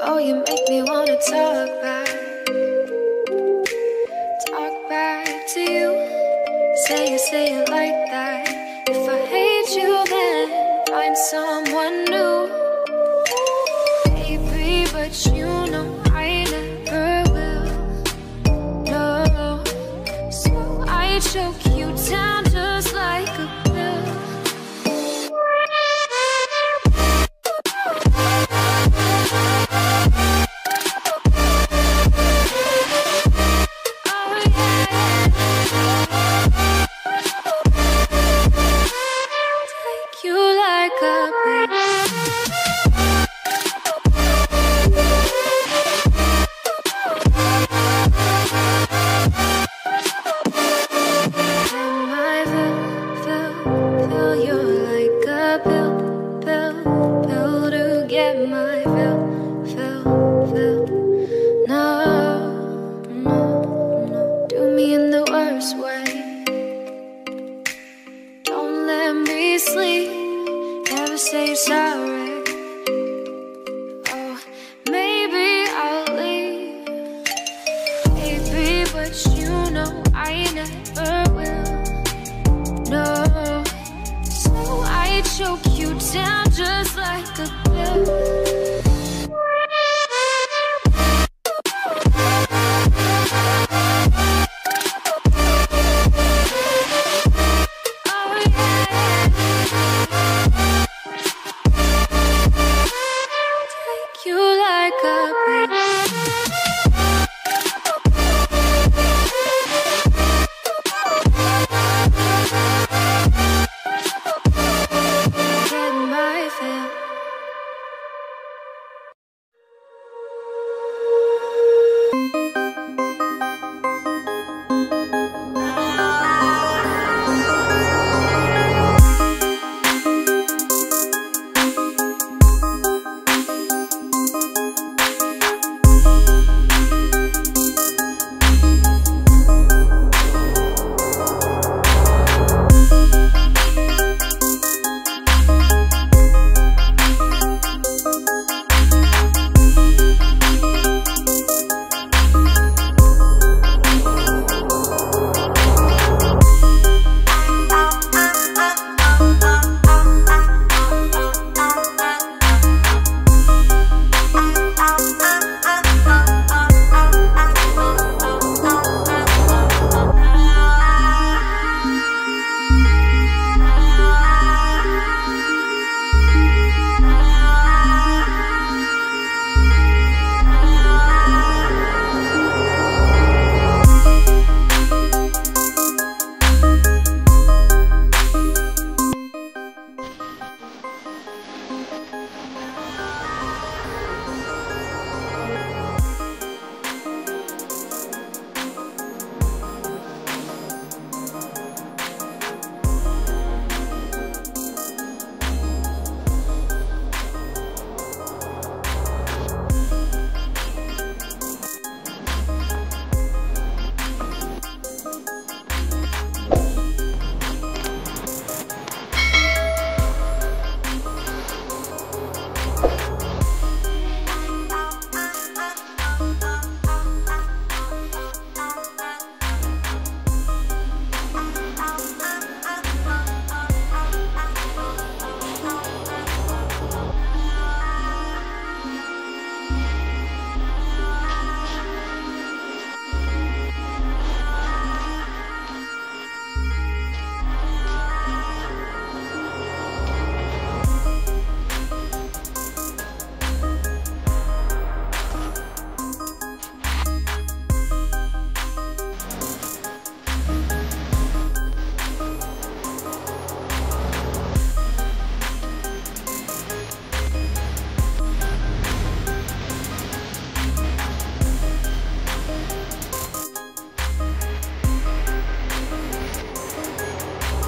Oh, you make me wanna talk back. Find someone my fill, fill, fill. No, no, no, do me in the worst way. Don't let me sleep, never say sorry. Oh, maybe I'll leave. Baby, but you know I never will. No, so I choke you down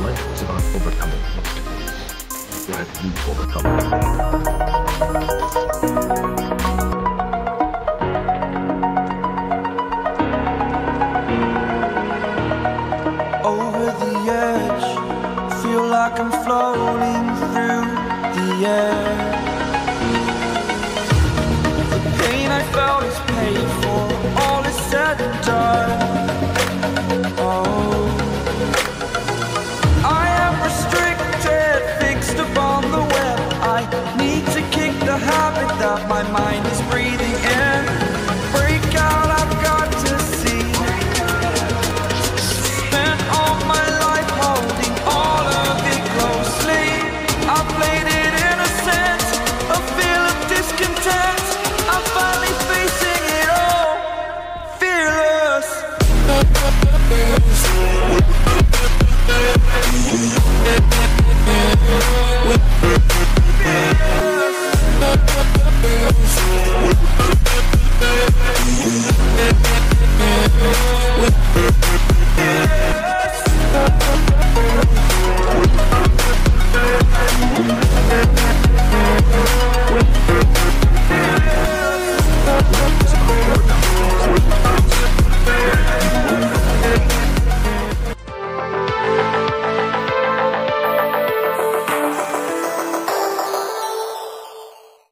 Life is about overcoming. Let you overcome. like I'm floating through the air The pain I felt is paid for, all is said and done my mind is